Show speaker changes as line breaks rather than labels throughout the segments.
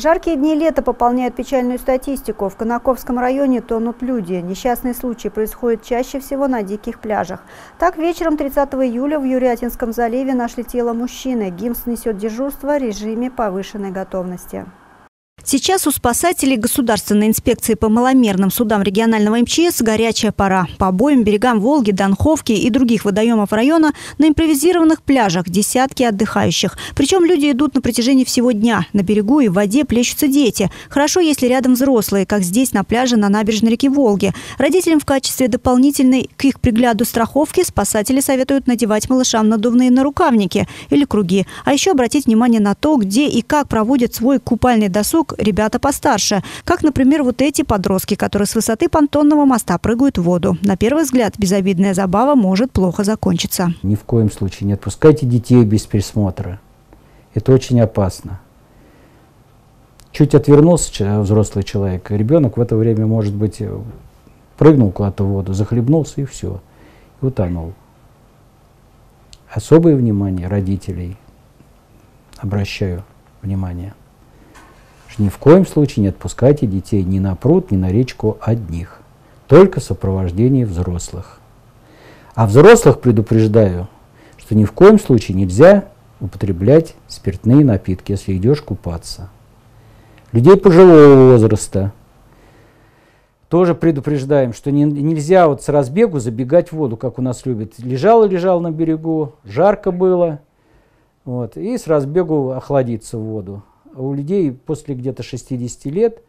Жаркие дни лета пополняют печальную статистику. В Конаковском районе тонут люди. Несчастные случаи происходят чаще всего на диких пляжах. Так, вечером 30 июля в Юрятинском заливе нашли тело мужчины. ГИМС несет дежурство в режиме повышенной готовности.
Сейчас у спасателей Государственной инспекции по маломерным судам регионального МЧС горячая пора. По обоим берегам Волги, Донховки и других водоемов района на импровизированных пляжах десятки отдыхающих. Причем люди идут на протяжении всего дня. На берегу и в воде плещутся дети. Хорошо, если рядом взрослые, как здесь на пляже на набережной реки Волги. Родителям в качестве дополнительной к их пригляду страховки спасатели советуют надевать малышам надувные нарукавники или круги. А еще обратить внимание на то, где и как проводят свой купальный досуг ребята постарше. Как, например, вот эти подростки, которые с высоты понтонного моста прыгают в воду. На первый взгляд, безобидная забава может плохо закончиться.
Ни в коем случае не отпускайте детей без присмотра. Это очень опасно. Чуть отвернулся взрослый человек, ребенок в это время, может быть, прыгнул куда-то в воду, захлебнулся и все, и утонул. Особое внимание родителей обращаю внимание ни в коем случае не отпускайте детей ни на пруд, ни на речку одних. Только в сопровождении взрослых. А взрослых предупреждаю, что ни в коем случае нельзя употреблять спиртные напитки, если идешь купаться. Людей пожилого возраста тоже предупреждаем, что не, нельзя вот с разбегу забегать в воду, как у нас любят. Лежал и лежал на берегу, жарко было, вот, и с разбегу охладиться в воду. А у людей после где-то 60 лет,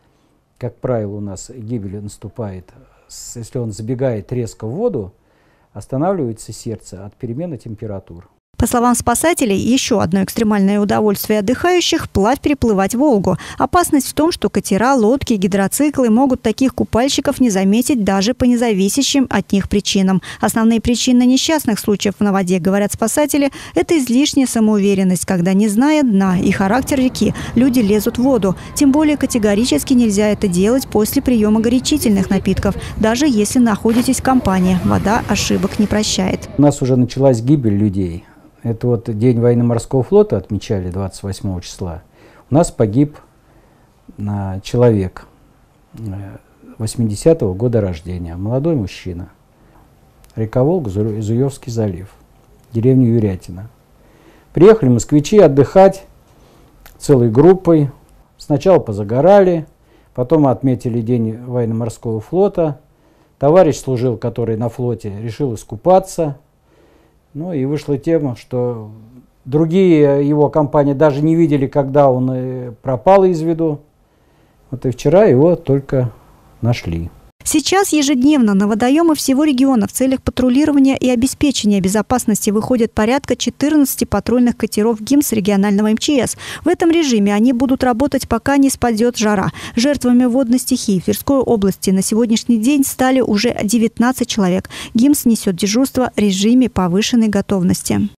как правило, у нас гибель наступает, если он забегает резко в воду, останавливается сердце от перемены температур.
По словам спасателей, еще одно экстремальное удовольствие отдыхающих – плавать переплывать Волгу. Опасность в том, что катера, лодки, гидроциклы могут таких купальщиков не заметить даже по независящим от них причинам. Основные причины несчастных случаев на воде, говорят спасатели, это излишняя самоуверенность, когда, не зная дна и характер реки, люди лезут в воду. Тем более категорически нельзя это делать после приема горячительных напитков, даже если находитесь в компании. Вода ошибок не прощает.
У нас уже началась гибель людей это вот День военно-морского флота отмечали 28 числа. У нас погиб а, человек 80-го э, года рождения, молодой мужчина. Река Волга, Зуевский залив, деревня Юрятина. Приехали москвичи отдыхать целой группой. Сначала позагорали, потом отметили День военно-морского флота. Товарищ служил, который на флоте, решил искупаться – ну и вышла тема, что другие его компании даже не видели, когда он э, пропал из виду. Вот и вчера его только нашли.
Сейчас ежедневно на водоемы всего региона в целях патрулирования и обеспечения безопасности выходят порядка 14 патрульных катеров ГИМС регионального МЧС. В этом режиме они будут работать, пока не спадет жара. Жертвами водной стихии в Тверской области на сегодняшний день стали уже 19 человек. ГИМС несет дежурство в режиме повышенной готовности.